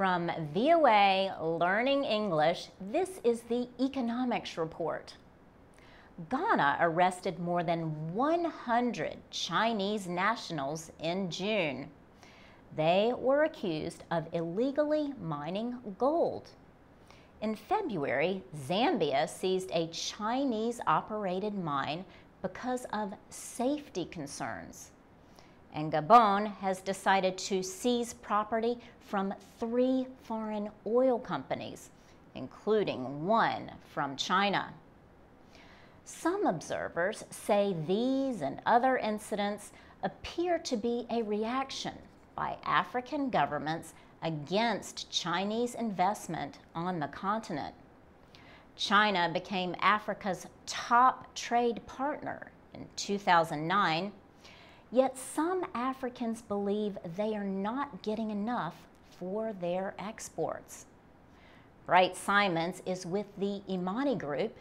From VOA Learning English, this is the Economics Report. Ghana arrested more than 100 Chinese nationals in June. They were accused of illegally mining gold. In February, Zambia seized a Chinese operated mine because of safety concerns and Gabon has decided to seize property from three foreign oil companies, including one from China. Some observers say these and other incidents appear to be a reaction by African governments against Chinese investment on the continent. China became Africa's top trade partner in 2009 Yet some Africans believe they are not getting enough for their exports. Bright Simons is with the Imani Group.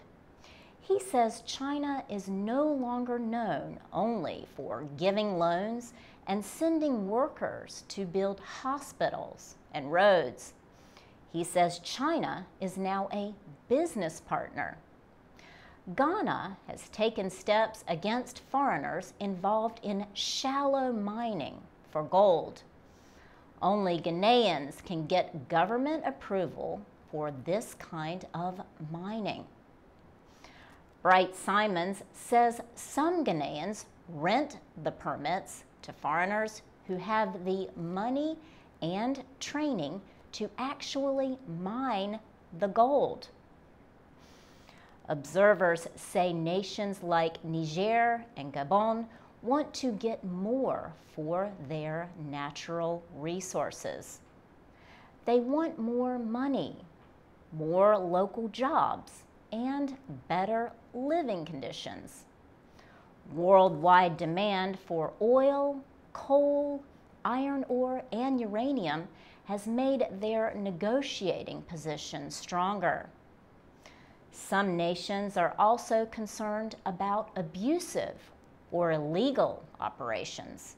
He says China is no longer known only for giving loans and sending workers to build hospitals and roads. He says China is now a business partner Ghana has taken steps against foreigners involved in shallow mining for gold. Only Ghanaians can get government approval for this kind of mining. Bright Simons says some Ghanaians rent the permits to foreigners who have the money and training to actually mine the gold. Observers say nations like Niger and Gabon want to get more for their natural resources. They want more money, more local jobs, and better living conditions. Worldwide demand for oil, coal, iron ore, and uranium has made their negotiating position stronger. Some nations are also concerned about abusive or illegal operations.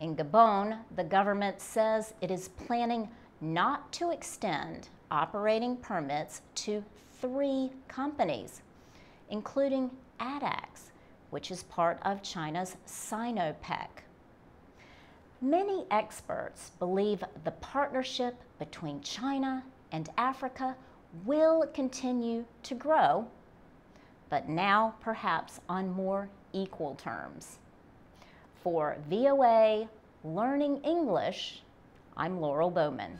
In Gabon, the government says it is planning not to extend operating permits to three companies, including Addax, which is part of China's Sinopec. Many experts believe the partnership between China and Africa will continue to grow, but now perhaps on more equal terms. For VOA Learning English, I'm Laurel Bowman.